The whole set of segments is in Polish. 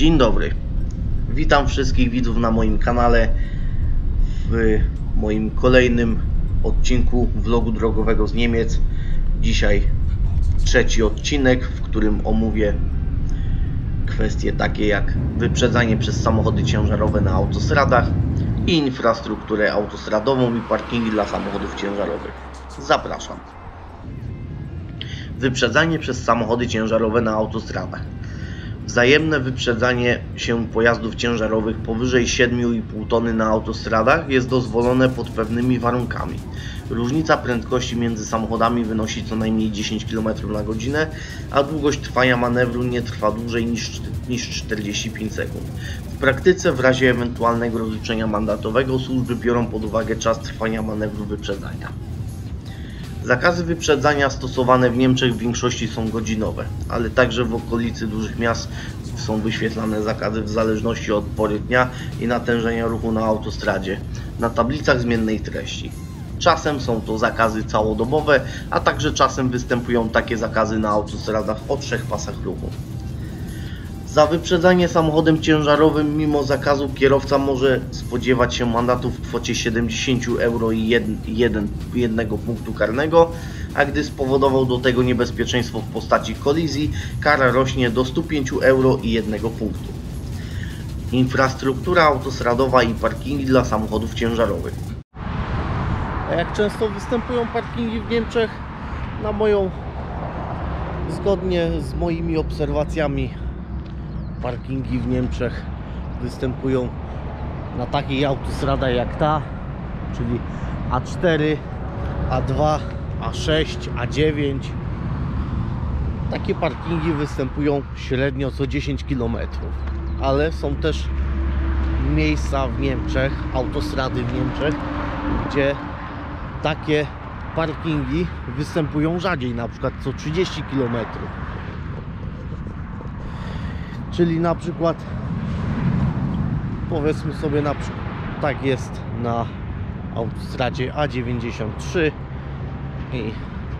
Dzień dobry. Witam wszystkich widzów na moim kanale w moim kolejnym odcinku vlogu drogowego z Niemiec. Dzisiaj trzeci odcinek, w którym omówię kwestie takie jak wyprzedzanie przez samochody ciężarowe na autostradach i infrastrukturę autostradową i parkingi dla samochodów ciężarowych. Zapraszam. Wyprzedzanie przez samochody ciężarowe na autostradach. Wzajemne wyprzedzanie się pojazdów ciężarowych powyżej 7,5 tony na autostradach jest dozwolone pod pewnymi warunkami. Różnica prędkości między samochodami wynosi co najmniej 10 km na godzinę, a długość trwania manewru nie trwa dłużej niż, niż 45 sekund. W praktyce w razie ewentualnego rozliczenia mandatowego służby biorą pod uwagę czas trwania manewru wyprzedzania. Zakazy wyprzedzania stosowane w Niemczech w większości są godzinowe, ale także w okolicy dużych miast są wyświetlane zakazy w zależności od pory dnia i natężenia ruchu na autostradzie na tablicach zmiennej treści. Czasem są to zakazy całodobowe, a także czasem występują takie zakazy na autostradach o trzech pasach ruchu. Za wyprzedzanie samochodem ciężarowym mimo zakazu kierowca może spodziewać się mandatu w kwocie 70 euro i 1, jednego punktu karnego, a gdy spowodował do tego niebezpieczeństwo w postaci kolizji, kara rośnie do 105 euro i 1 punktu. Infrastruktura autostradowa i parkingi dla samochodów ciężarowych. A jak często występują parkingi w Niemczech? Na moją, zgodnie z moimi obserwacjami, parkingi w Niemczech występują na takiej autostradach jak ta, czyli A4, A2, A6, A9. Takie parkingi występują średnio co 10 km, ale są też miejsca w Niemczech, autostrady w Niemczech, gdzie takie parkingi występują rzadziej, na przykład co 30 km. Czyli na przykład powiedzmy sobie na przykład tak jest na autostradzie A93 i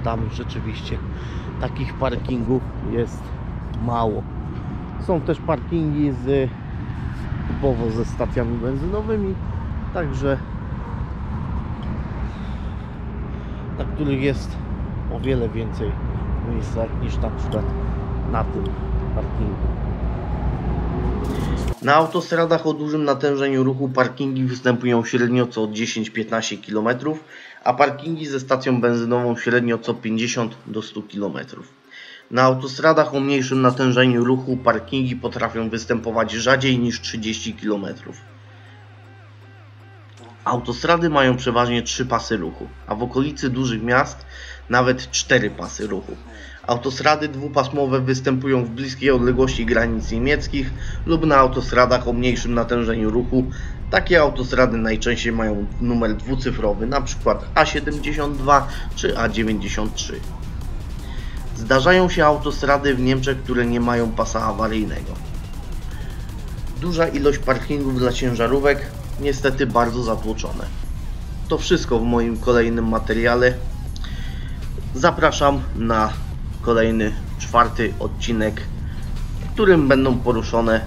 tam rzeczywiście takich parkingów jest mało. Są też parkingi z typowo ze stacjami benzynowymi, także na których jest o wiele więcej miejsca niż na przykład na tym parkingu. Na autostradach o dużym natężeniu ruchu parkingi występują średnio co 10-15 km, a parkingi ze stacją benzynową średnio co 50 do 100 km. Na autostradach o mniejszym natężeniu ruchu parkingi potrafią występować rzadziej niż 30 km. Autostrady mają przeważnie 3 pasy ruchu, a w okolicy dużych miast nawet 4 pasy ruchu. Autostrady dwupasmowe występują w bliskiej odległości granic niemieckich lub na autostradach o mniejszym natężeniu ruchu. Takie autostrady najczęściej mają numer dwucyfrowy, np. A72 czy A93. Zdarzają się autostrady w Niemczech, które nie mają pasa awaryjnego. Duża ilość parkingów dla ciężarówek, niestety bardzo zatłoczone. To wszystko w moim kolejnym materiale. Zapraszam na kolejny, czwarty odcinek, w którym będą poruszone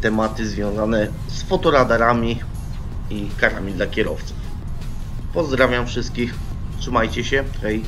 tematy związane z fotoradarami i karami dla kierowców. Pozdrawiam wszystkich, trzymajcie się, hej!